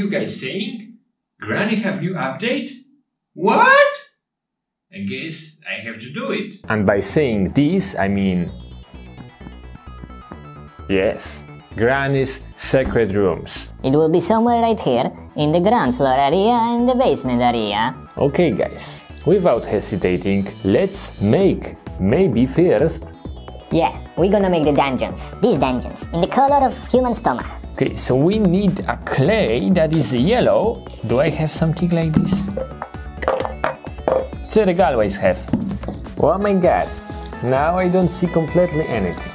you guys saying? Granny have new update? What? I guess I have to do it. And by saying this, I mean. Yes, Granny's secret rooms. It will be somewhere right here, in the ground floor area and the basement area. Okay, guys, without hesitating, let's make maybe first. Yeah, we're gonna make the dungeons. These dungeons, in the color of human stomach. Okay, so we need a clay that is yellow. Do I have something like this? Zerg always have. Oh my god, now I don't see completely anything.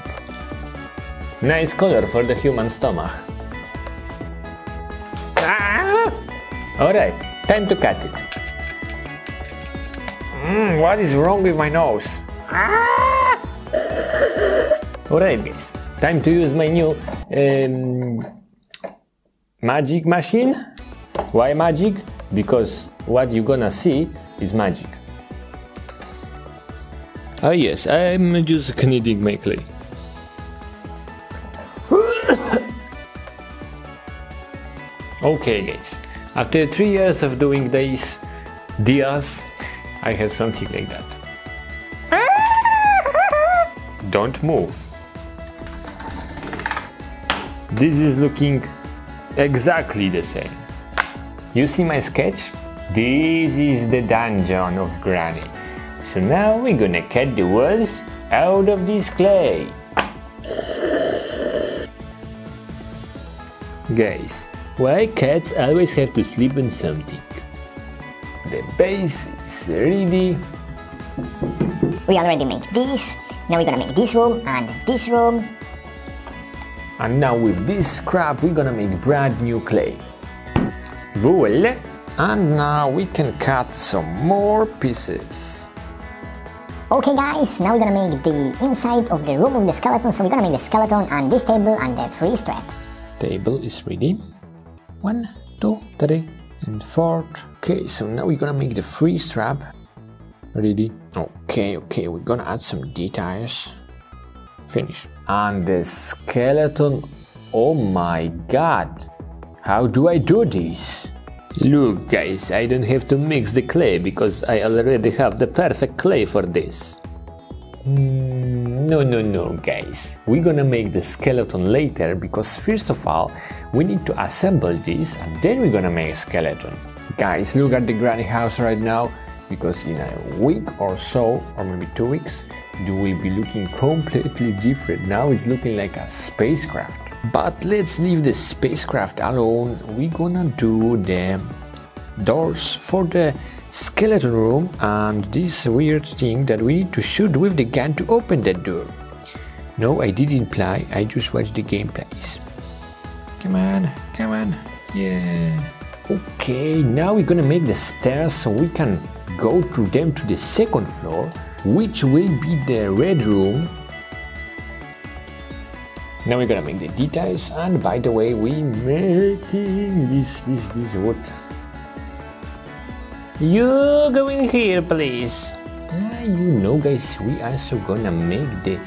Nice color for the human stomach. Ah! Alright, time to cut it. Mm, what is wrong with my nose? Ah! Alright guys, time to use my new um, magic machine. Why magic? Because what you're gonna see is magic. Ah yes, I'm just kneading my clay. okay guys, after three years of doing these DIYs, I have something like that. Don't move. This is looking exactly the same. You see my sketch? This is the dungeon of Granny. So now we're gonna cut the walls out of this clay. Guys, why cats always have to sleep on something? The base is ready. We already made this. Now we're gonna make this room and this room. And now with this scrap we're gonna make brand new clay. Voila! And now we can cut some more pieces. Okay guys, now we're gonna make the inside of the room of the skeleton. So we're gonna make the skeleton and this table and the freeze trap. Table is ready. One, two, three, and four. Okay, so now we're gonna make the freeze trap. Ready? Okay, okay, we're gonna add some details. Finish. And the skeleton. Oh my god! How do I do this? Look guys, I don't have to mix the clay because I already have the perfect clay for this. Mm, no, no, no, guys. We're gonna make the skeleton later because first of all, we need to assemble this and then we're gonna make a skeleton. Guys, look at the granny house right now because in a week or so, or maybe two weeks, it will be looking completely different. Now it's looking like a spacecraft. But let's leave the spacecraft alone. We're gonna do the doors for the skeleton room and this weird thing that we need to shoot with the gun to open that door. No, I didn't play, I just watched the gameplays. Come on, come on, yeah. Okay, now we're gonna make the stairs so we can go through them to the second floor, which will be the red room. Now we're gonna make the details, and by the way, we making this, this, this, what? You go in here, please? Ah, you know, guys, we also gonna make the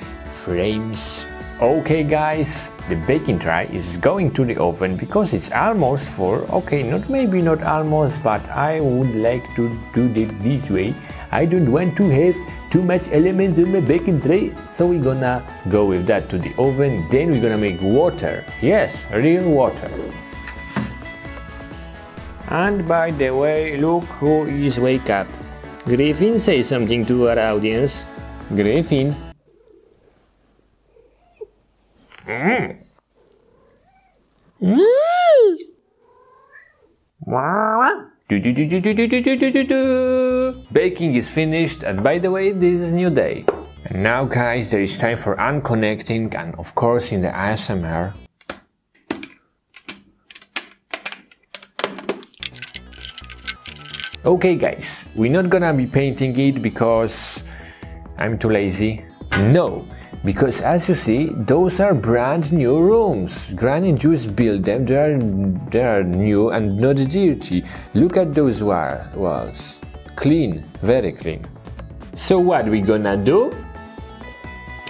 frames. Okay, guys, the baking tray is going to the oven because it's almost full. Okay, not maybe not almost, but I would like to do it this way. I don't want to have too much elements in my baking tray, so we're gonna go with that to the oven. Then we're gonna make water. Yes, real water. And by the way, look who is wake up. Griffin, say something to our audience. Griffin. Mm. Baking is finished and by the way this is new day. And now guys there is time for unconnecting and of course in the ASMR. Okay guys, we're not gonna be painting it because I'm too lazy. No, because as you see, those are brand new rooms. Granny just built them, they are, they are new and not dirty. Look at those walls. Clean, very clean. So what we gonna do?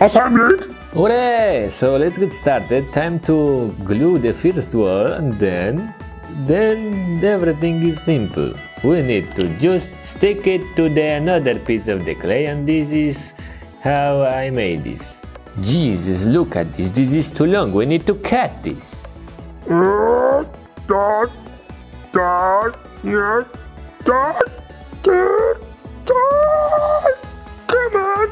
Assembling! Hooray! So let's get started. Time to glue the first wall and then then everything is simple. We need to just stick it to the another piece of the clay and this is how I made this. Jesus, look at this, this is too long, we need to cut this. Come on.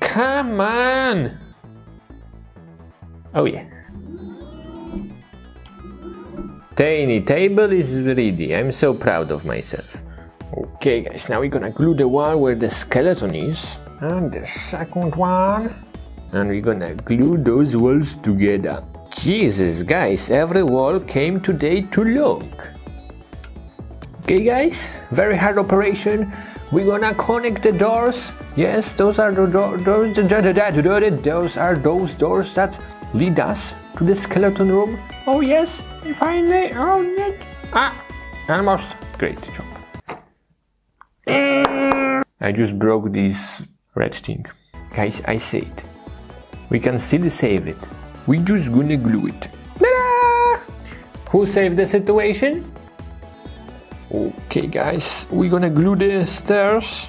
Come on! Oh yeah. Tiny table is ready. I'm so proud of myself. Okay guys, now we're gonna glue the wall where the skeleton is. And the second one. And we're gonna glue those walls together. Jesus guys, every wall came today to look. Okay guys, very hard operation. We're gonna connect the doors. Yes, those are the doors. Those are those doors that lead us to the skeleton room. Oh yes, finally. Oh yes. Ah, almost. Great job. I just broke this red thing. Guys, I say it. We can still save it. We just gonna glue it. Who saved the situation? Okay guys, we're gonna glue the stairs.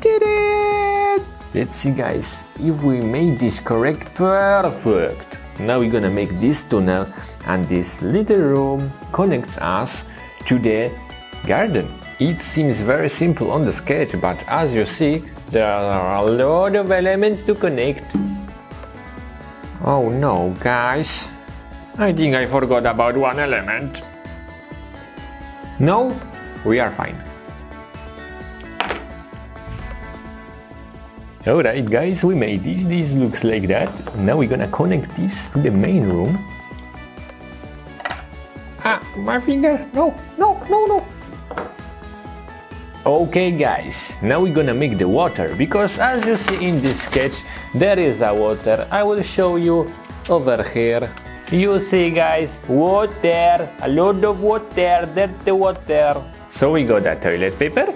Did it! Let's see guys, if we made this correct, perfect. Now we're gonna make this tunnel and this little room connects us to the garden. It seems very simple on the sketch, but as you see, there are a lot of elements to connect. Oh no, guys. I think I forgot about one element. No, we are fine. Alright guys, we made this, this looks like that. Now we're gonna connect this to the main room. Ah, my finger, no, no, no, no. Okay guys, now we're gonna make the water, because as you see in this sketch, there is a water. I will show you over here. You see guys, water, a lot of water, dirty water. So we got that toilet paper.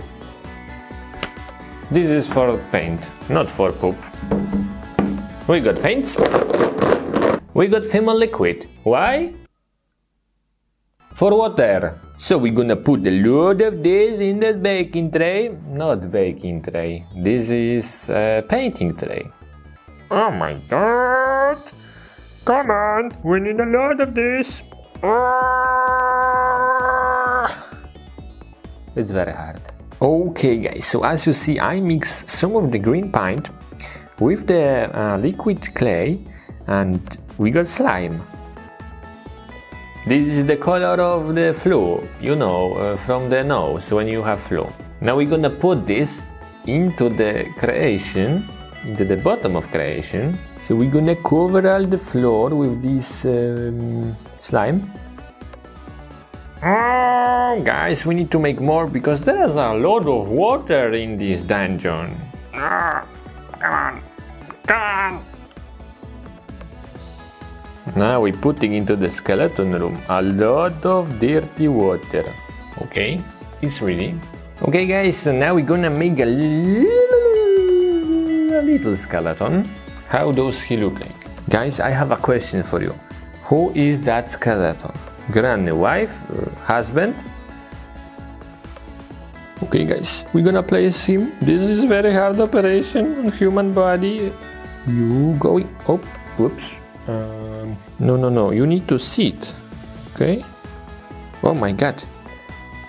This is for paint, not for poop. We got paints. We got thermal liquid. Why? For water. So we're gonna put a load of this in the baking tray. Not baking tray. This is a painting tray. Oh my god. Come on, we need a lot of this. It's very hard. Okay guys, so as you see I mix some of the green paint with the uh, liquid clay and we got slime. This is the color of the flu, you know, uh, from the nose when you have flu. Now we're gonna put this into the creation, into the bottom of creation. So we're gonna cover all the floor with this um, slime. Oh, guys, we need to make more because there's a lot of water in this dungeon. Ah, come on, come on. Now we're putting into the skeleton room a lot of dirty water. Okay, it's ready. Okay guys, so now we're gonna make a little, a little skeleton. How does he look like? Guys, I have a question for you. Who is that skeleton? Granny wife? Husband? Okay guys, we're gonna place him. This is very hard operation on human body. You going, oh, whoops. Um, no, no, no, you need to sit, okay? Oh my god.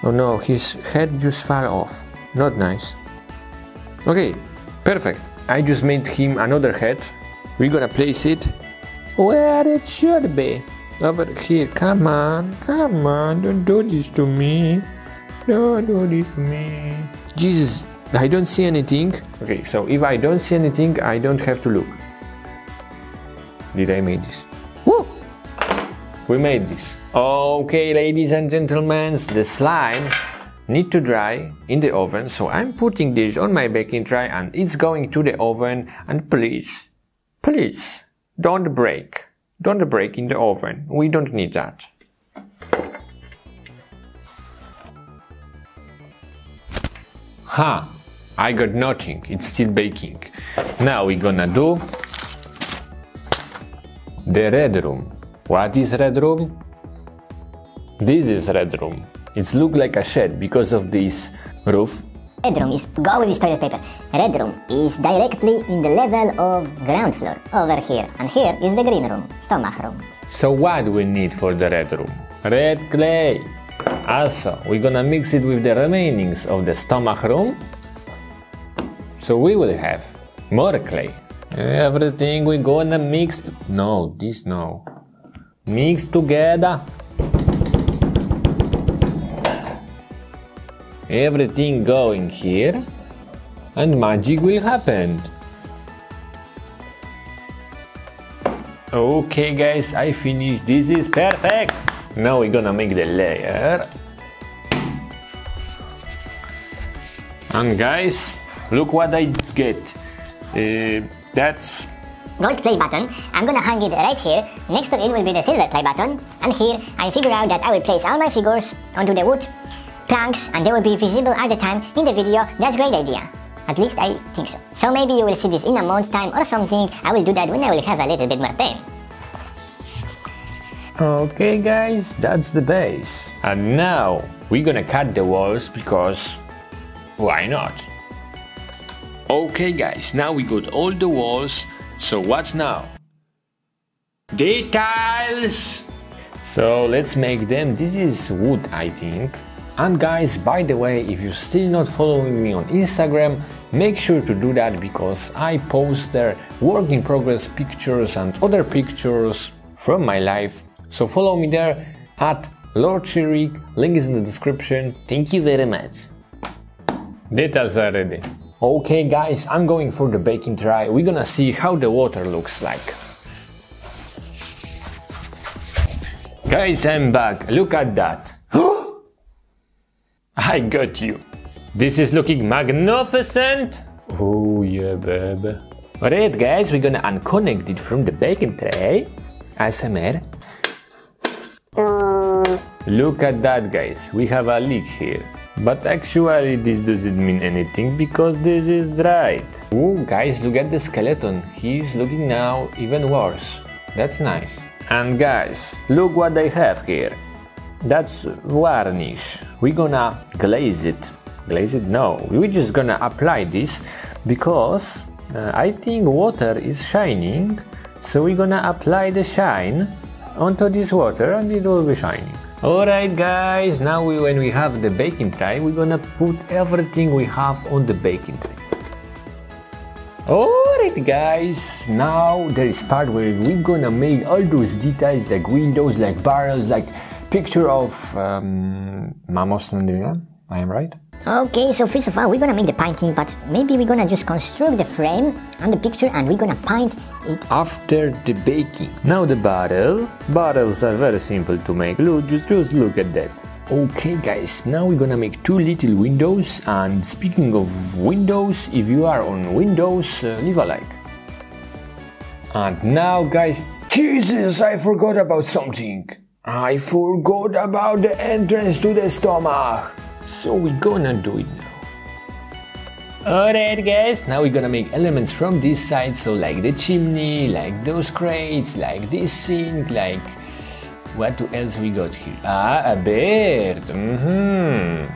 Oh no, his head just fell off. Not nice. Okay, perfect. I just made him another head. We're gonna place it where it should be. Over here, come on, come on, don't do this to me. Don't do this to me. Jesus, I don't see anything. Okay, so if I don't see anything, I don't have to look. Did I make this? Woo! We made this. Okay, ladies and gentlemen, the slime need to dry in the oven. So I'm putting this on my baking tray and it's going to the oven. And please, please, don't break. Don't break in the oven. We don't need that. Ha! I got nothing. It's still baking. Now we're gonna do the red room. What is red room? This is red room. It's look like a shed because of this roof. Red room is go with this toilet paper. Red room is directly in the level of ground floor over here, and here is the green room, stomach room. So what we need for the red room? Red clay. Also, we're gonna mix it with the remainings of the stomach room. So we will have more clay. Everything we gonna mix. No, this no. Mix together. Everything going here, and magic will happen. Okay guys, I finished. This is perfect. Now we're gonna make the layer. And guys, look what I get. Uh, that's Gold play button, I'm gonna hang it right here. Next to it will be the silver play button. And here, I figure out that I will place all my figures onto the wood planks and they will be visible all the time in the video. That's a great idea. At least I think so. So maybe you will see this in a month's time or something. I will do that when I will have a little bit more time. okay guys, that's the base. And now we're gonna cut the walls because why not? Okay guys, now we got all the walls. So what's now? Details! So let's make them. This is wood, I think. And guys, by the way, if you're still not following me on Instagram, make sure to do that because I post there work in progress pictures and other pictures from my life. So follow me there at LoreChirik, link is in the description. Thank you very much. Details are ready. Okay guys, I'm going for the baking tray. We're gonna see how the water looks like. Guys, I'm back. Look at that. I got you. This is looking magnificent. Oh yeah, baby. Alright guys, we're gonna unconnect it from the baking tray. ASMR. Uh. Look at that guys, we have a leak here. But actually this doesn't mean anything because this is dried. Oh guys, look at the skeleton. He's looking now even worse. That's nice. And guys, look what I have here. That's varnish. We're gonna glaze it. Glaze it? No, we're just gonna apply this because uh, I think water is shining. So we're gonna apply the shine onto this water and it will be shining. Alright guys, now we, when we have the baking tray, we're gonna put everything we have on the baking tray. Alright guys, now there is part where we're gonna make all those details like windows, like barrels, like picture of um, Mamo Sandrina, I am right? Okay, so first of all, we're gonna make the painting, but maybe we're gonna just construct the frame and the picture and we're gonna paint it. After the baking. Now the barrel. Bottles are very simple to make. Look, just, just look at that. Okay guys, now we're gonna make two little windows and speaking of windows, if you are on Windows, uh, leave a like. And now guys, Jesus, I forgot about something. I forgot about the entrance to the stomach. So we're gonna do it now. Alright guys, now we're gonna make elements from this side, so like the chimney, like those crates, like this sink, like... What else we got here? Ah, a bird! Mm-hmm.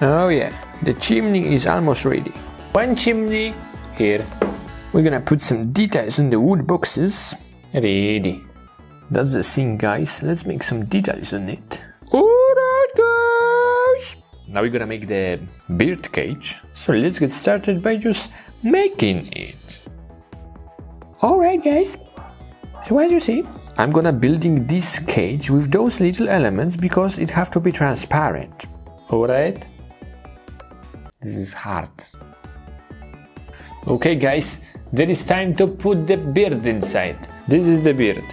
Oh yeah, the chimney is almost ready. One chimney, here. We're gonna put some details in the wood boxes. Ready. That's the thing guys, let's make some details on it. Now we're gonna make the bird cage. So let's get started by just making it. Alright guys, so as you see, I'm gonna building this cage with those little elements because it have to be transparent. Alright? This is hard. Okay guys, there is time to put the bird inside. This is the bird.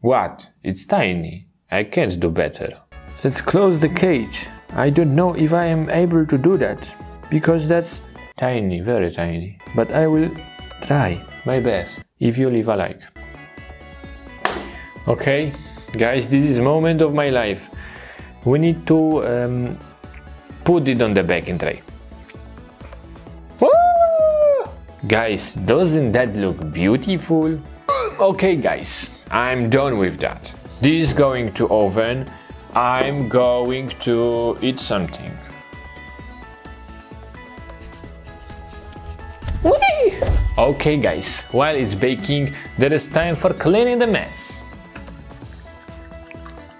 What? It's tiny. I can't do better. Let's close the cage. I don't know if I am able to do that because that's tiny, very tiny. But I will try my best if you leave a like. Okay, guys, this is moment of my life. We need to um, put it on the baking tray. Guys, doesn't that look beautiful? Okay guys, I'm done with that. This is going to oven. I'm going to eat something. Whee! Okay guys, while it's baking, there is time for cleaning the mess.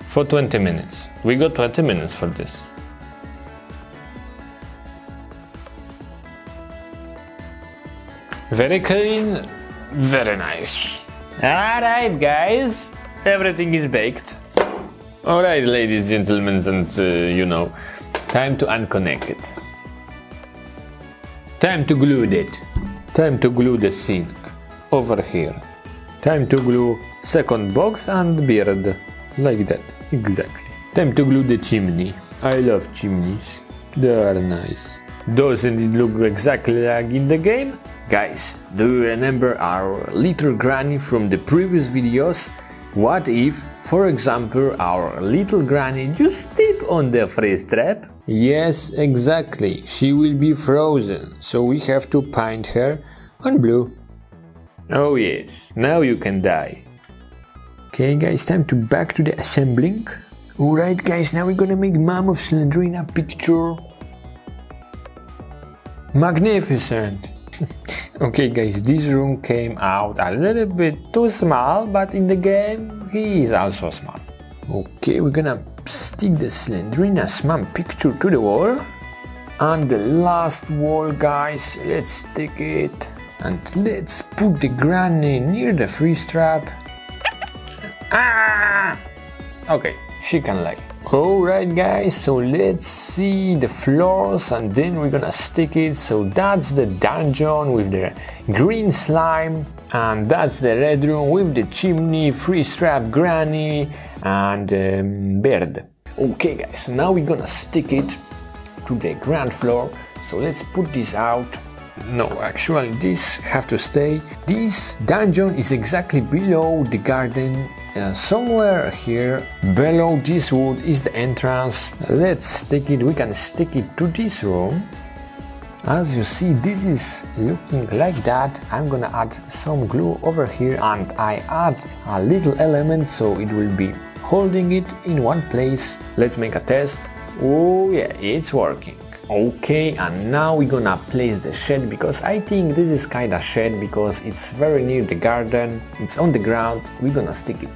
For 20 minutes. We got 20 minutes for this. Very clean, very nice. Alright guys, everything is baked. Alright ladies, and gentlemen and uh, you know, time to unconnect it. Time to glue it. Time to glue the sink over here. Time to glue second box and beard like that, exactly. Time to glue the chimney. I love chimneys, they are nice. Doesn't it look exactly like in the game? Guys, do you remember our little granny from the previous videos? What if, for example, our little granny just step on the freeze trap? Yes, exactly, she will be frozen, so we have to paint her on blue. Oh yes, now you can die. Okay guys, time to back to the assembling. Alright guys, now we're gonna make Mom of Slendrina picture. Magnificent! okay guys, this room came out a little bit too small, but in the game he is also small. Okay, we're gonna stick the Slendrina's mom picture to the wall. And the last wall guys, let's stick it. And let's put the granny near the freeze trap. Ah! Okay, she can lie. Alright guys, so let's see the floors and then we're gonna stick it. So that's the dungeon with the green slime and that's the red room with the chimney, freeze trap granny and um, bird. Okay guys, now we're gonna stick it to the ground floor. So let's put this out no, actually this have to stay. This dungeon is exactly below the garden. Uh, somewhere here below this wood is the entrance. Let's stick it, we can stick it to this room. As you see, this is looking like that. I'm gonna add some glue over here and I add a little element so it will be holding it in one place. Let's make a test. Oh yeah, it's working. Okay, and now we're gonna place the shed because I think this is kinda shed because it's very near the garden, it's on the ground, we're gonna stick it,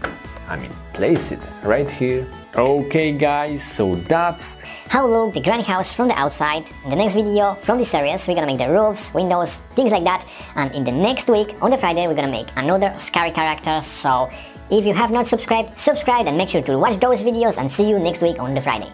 I mean place it right here. Okay guys, so that's how look the granny house from the outside. In the next video from this series we're gonna make the roofs, windows, things like that and in the next week on the Friday we're gonna make another scary character so if you have not subscribed, subscribe and make sure to watch those videos and see you next week on the Friday.